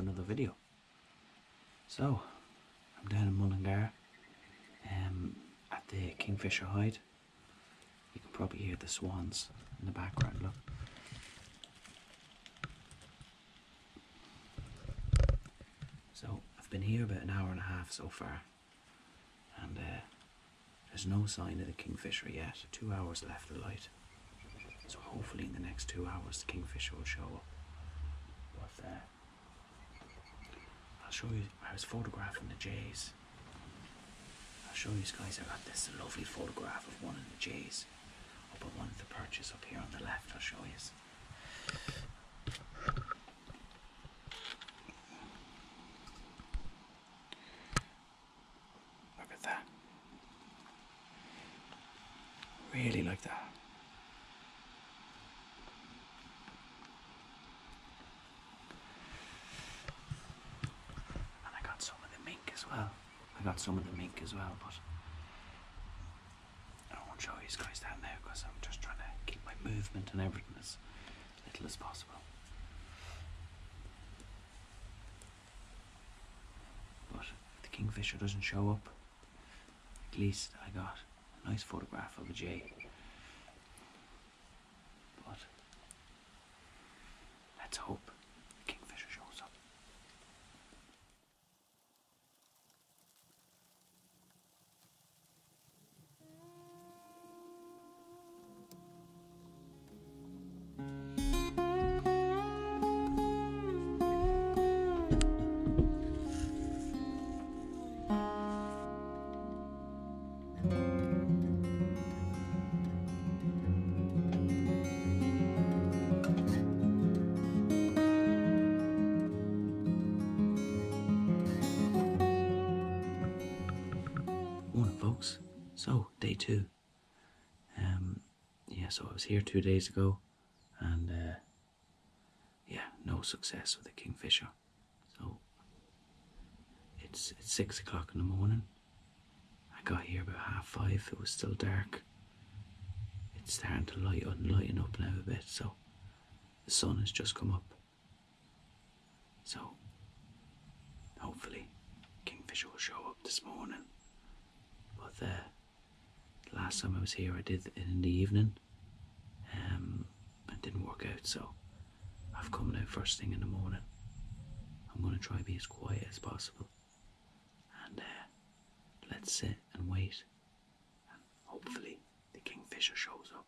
another video. So, I'm down in Mullingar um, at the Kingfisher Hide. You can probably hear the swans in the background, look. So, I've been here about an hour and a half so far, and uh, there's no sign of the Kingfisher yet. Two hours left of light. So, hopefully, in the next two hours, the Kingfisher will show up. But, uh, show you. I was photographing the jays. I'll show you guys. I got this lovely photograph of one of the jays up at one of the perches up here on the left. I'll show you. Look at that. Really like that. And I got some of the mink as well. I got some of the mink as well, but I won't show you guys that now because I'm just trying to keep my movement and everything as little as possible. But if the kingfisher doesn't show up, at least I got a nice photograph of a jay. Day two. Um, yeah, so I was here two days ago, and uh, yeah, no success with the kingfisher. So it's it's six o'clock in the morning. I got here about half five. It was still dark. It's starting to light lighten up now a bit. So the sun has just come up. So hopefully, kingfisher will show up this morning. But uh, last time I was here, I did it in the evening. Um, it didn't work out, so I've come now first thing in the morning. I'm going to try to be as quiet as possible. And uh, let's sit and wait. And hopefully, the kingfisher shows up.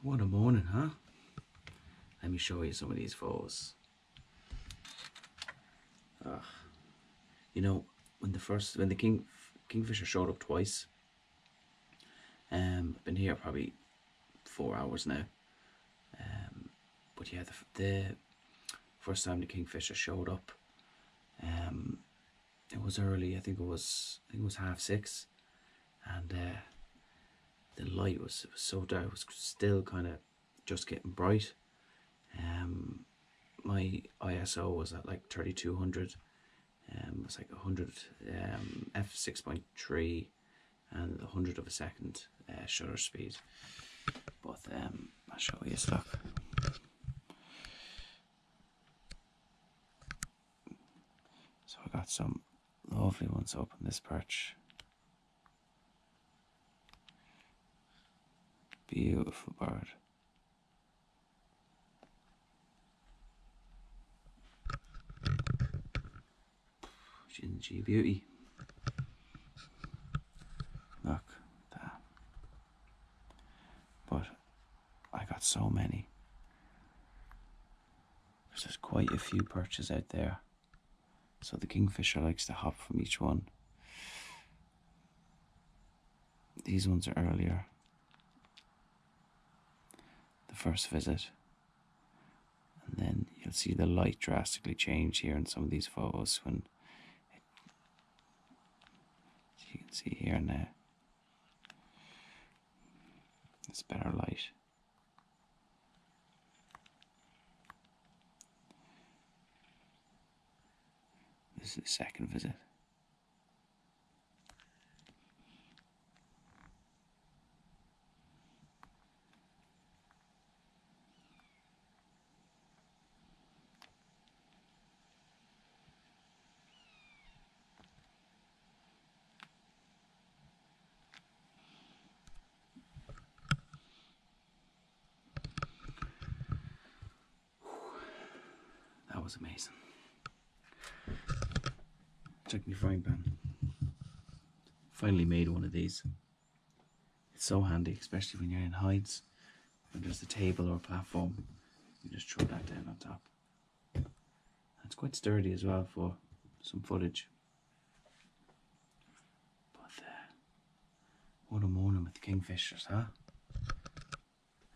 What a morning, huh? Let me show you some of these photos. Ah, you know, when the first, when the king, kingfisher showed up twice, um, I've been here probably four hours now. Um, but yeah, the, the first time the kingfisher showed up, um, it was early. I think it was, I think it was half six, and uh, light was, was so dark. It was still kind of just getting bright. Um, my ISO was at like 3200. Um, it was like 100 um, f6.3 and 100 of a second uh, shutter speed. But um, I'll show you stuff. So I got some lovely ones up in this perch. Beautiful bird. Gingy beauty. Look that. But I got so many. There's quite a few perches out there. So the kingfisher likes to hop from each one. These ones are earlier. The first visit. And then you'll see the light drastically change here in some of these photos when it, you can see here now. It's better light. This is the second visit. Was amazing. Check my frying pan. Finally made one of these. It's so handy, especially when you're in hides. and there's a table or a platform, you just throw that down on top. It's quite sturdy as well for some footage. But uh, what a morning with the kingfishers, huh?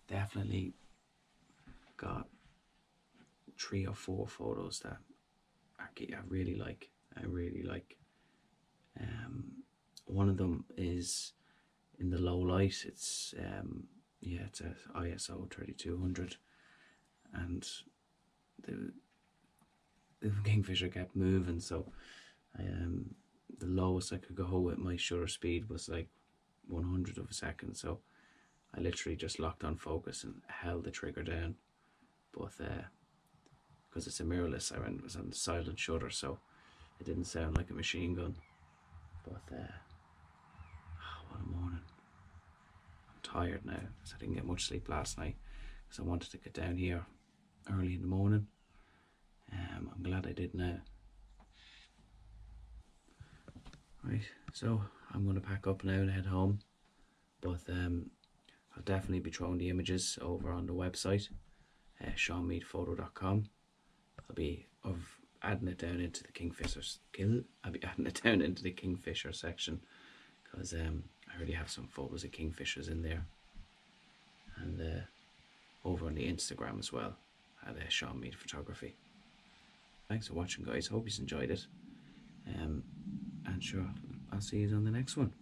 Definitely got three or four photos that I, really like. I really like. Um, one of them is in the low light. It's um, yeah, it's a ISO thirty two hundred, and the the kingfisher kept moving. So, I um, the lowest I could go with my shutter speed was like one hundred of a second. So, I literally just locked on focus and held the trigger down. But uh, because it's a mirrorless, I went was on the silent shutter, so it didn't sound like a machine gun. But uh, oh, what a morning! I'm tired now because I didn't get much sleep last night because I wanted to get down here early in the morning. Um, I'm glad I did now. Right, so I'm going to pack up now and head home. But um, I'll definitely be throwing the images over on the website, uh, SeanMeadePhoto.com. I'll be of adding it down into the Kingfisher skill. I'll be adding it down into the Kingfisher section because um, I already have some photos of kingfishers in there, and uh, over on the Instagram as well at uh, Sean Meade Photography. Thanks for watching, guys. Hope you've enjoyed it. Um, and sure, I'll see you on the next one.